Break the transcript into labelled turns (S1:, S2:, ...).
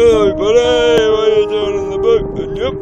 S1: Billy, buddy, what are you doing in the booth? Yep.